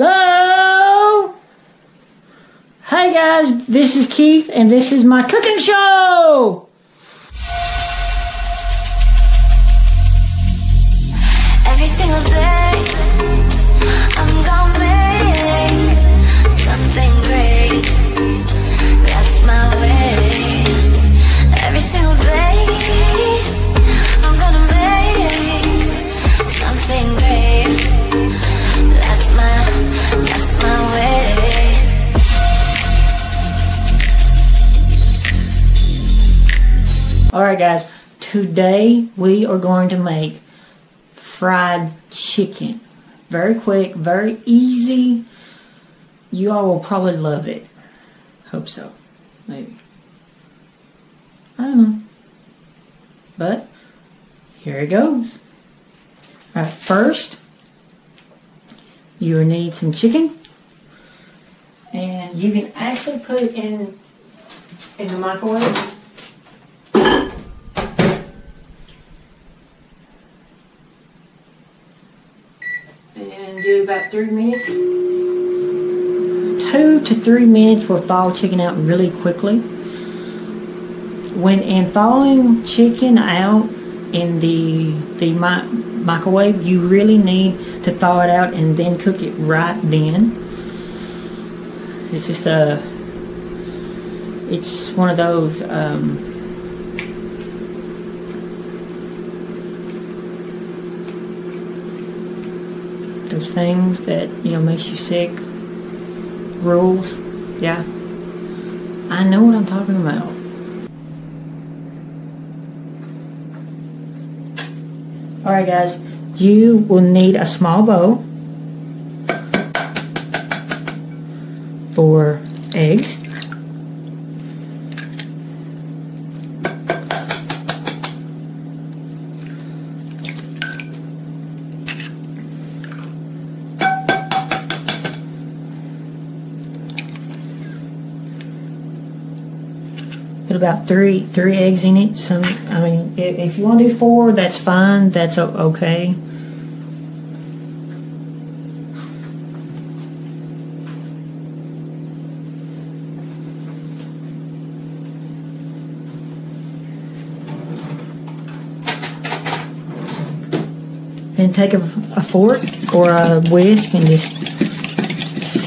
Hello? Hey guys, this is Keith and this is my cooking show! Every single day, Alright guys, today we are going to make fried chicken. Very quick, very easy. You all will probably love it. Hope so. Maybe. I don't know. But here it goes. Alright, first you will need some chicken. And you can actually put it in in the microwave. and do about three minutes. Two to three minutes will thaw chicken out really quickly. When in thawing chicken out in the the mi- microwave, you really need to thaw it out and then cook it right then. It's just a. It's one of those. Um, those things that you know makes you sick. Rules. Yeah. I know what i'm talking about. All right guys. You will need a small bowl for eggs about three three eggs in it. Some, I mean, if, if you want to do four, that's fine. That's okay. Then take a, a fork or a whisk and just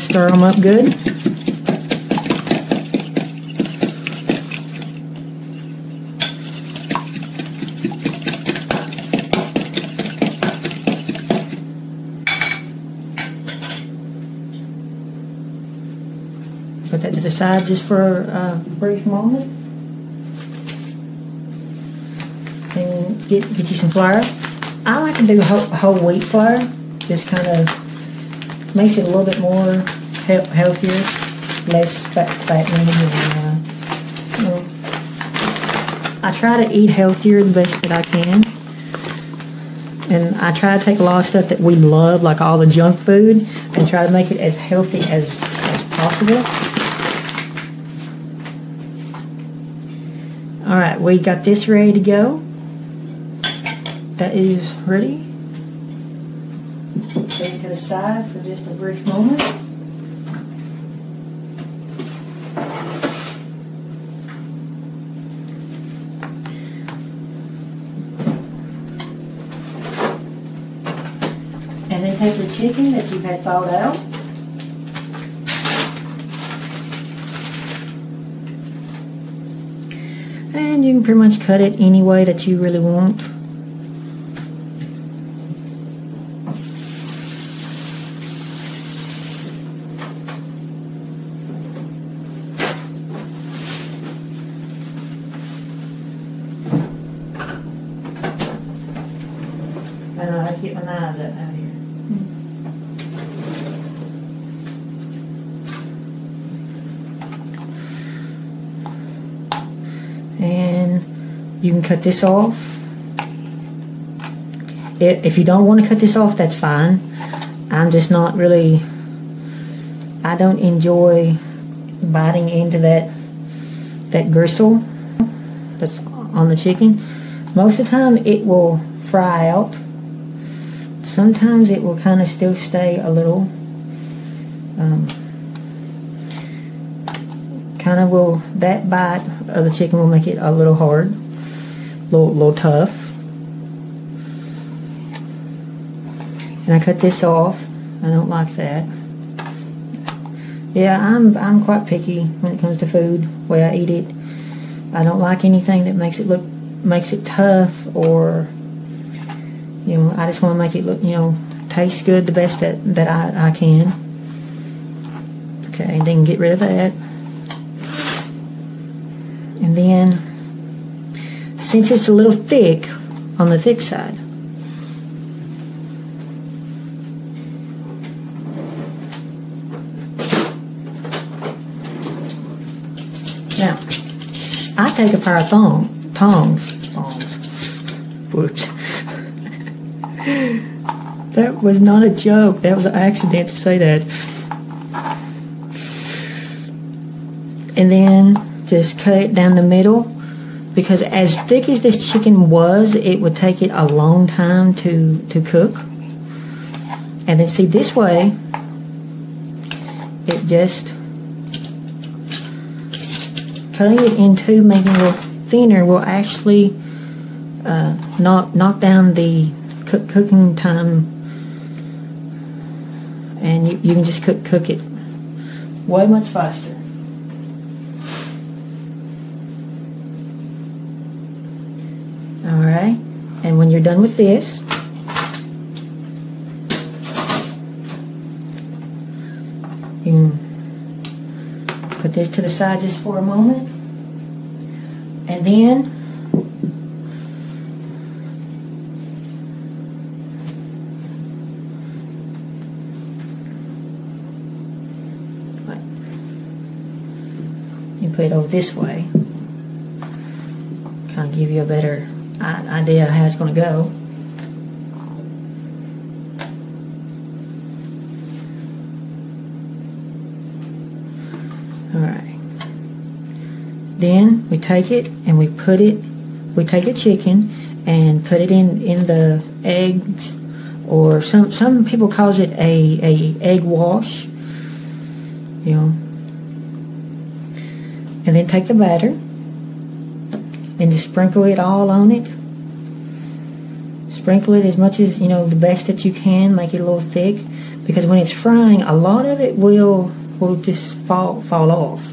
stir them up good. Put that to the side just for a brief moment. And get get you some flour. I like to do whole, whole wheat flour. Just kind of makes it a little bit more he- healthier, less fat fattening. And, uh, you know, I try to eat healthier the best that I can. And I try to take a lot of stuff that we love, like all the junk food, and try to make it as healthy as, as possible. All right, we got this ready to go. That is ready. Take it to the side for just a brief moment. And then take the chicken that you've had thawed out. And you can pretty much cut it any way that you really want. I don't know how to get my knives out out here. And you cut this off. If you don't want to cut this off, that's fine. I'm just not really. I don't enjoy biting into that that gristle that's on the chicken. Most of the time, it will fry out. Sometimes it will kind of still stay a little Um, kind of will that bite of the chicken will make it a little hard, little, little tough. And I cut this off. I don't like that. Yeah, I'm I'm quite picky when it comes to food, way I eat it. I don't like anything that makes it look makes it tough or you know, I just want to make it look, you know, taste good the best that, that I, I can. Okay, and then get rid of that. And then, since it's a little thick on the thick side, now, I take a pair of thong, tongs, thongs, whoops. that was not a joke. That was an accident to say that. And then just cut it down the middle because as thick as this chicken was, it would take it a long time to, to cook. And then see this way, it just cutting it in two, making it thinner will actually uh, knock knock down the cook, cooking time, and you, you can just cook cook it way much faster. All right, and when you're done with this, you put this to the side just for a moment, and then you put it over this way. Kind of give you a better idea how it's going to go. All right. Then we take it and we put it. We take the chicken and put it in in the eggs, or some some people calls it a a egg wash. You know, and then take the batter and just sprinkle it all on it. Sprinkle it as much as you know the best that you can. Make it a little thick because when it's frying, a lot of it will will just fall fall off.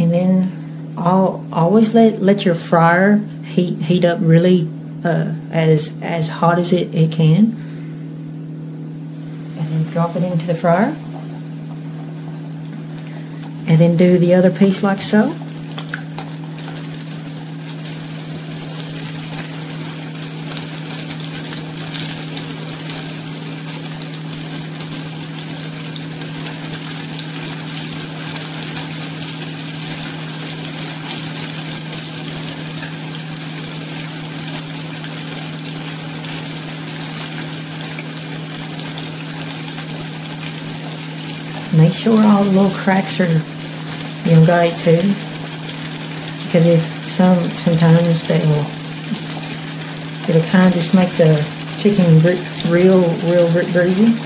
And then I'll always let let your fryer heat heat up really uh, as as hot as it, it can, and then drop it into the fryer, and then do the other piece like so. Make sure all the little cracks are you know got too, because if some sometimes they will it'll kind of just make the chicken real real gr- greasy.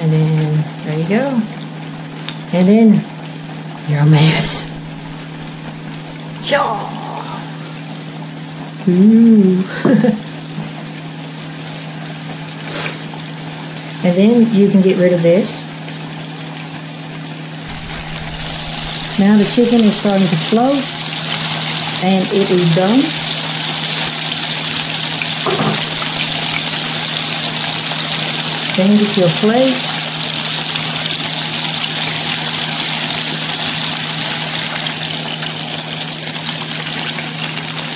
And then there you go. And then you're a mess. Shaw. Ooh. And then you can get rid of this. Now the chicken is starting to float and it is done. Then get your plate.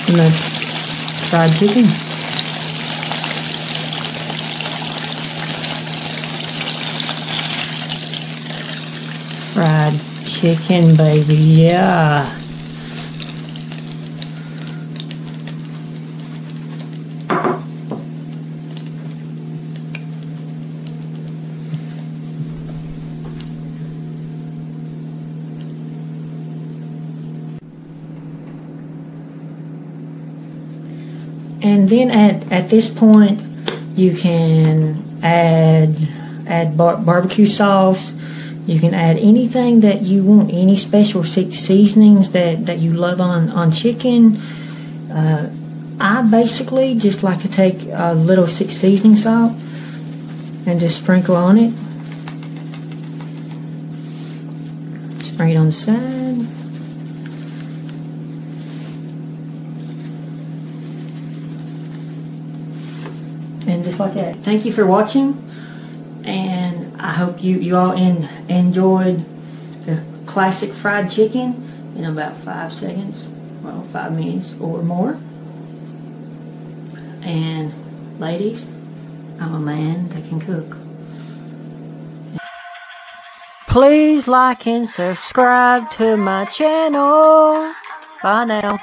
And that's fried chicken. chicken, baby, yeah. And then at, at this point, you can add add bar barbecue sauce you can add anything that you want any special seasonings that, that you love on, on chicken. Uh, i basically just like to take a little seasoning salt and just sprinkle on it. Spray it on the side. And just like that. Thank you for watching, and I hope you you all in, enjoyed the classic fried chicken in about five seconds, well, five minutes or more. And ladies, I'm a man that can cook. Please like and subscribe to my channel. Bye now.